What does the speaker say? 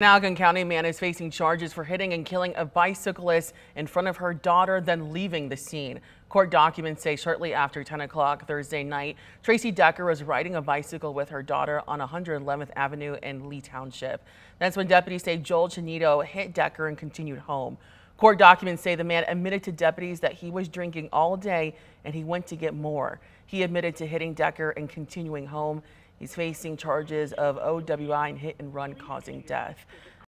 Allegan County man is facing charges for hitting and killing a bicyclist in front of her daughter, then leaving the scene. Court documents say shortly after 10 o'clock Thursday night, Tracy Decker was riding a bicycle with her daughter on 111th Avenue in Lee Township. That's when deputies say Joel Chinito hit Decker and continued home. Court documents say the man admitted to deputies that he was drinking all day and he went to get more. He admitted to hitting Decker and continuing home. He's facing charges of OWI and hit and run causing death.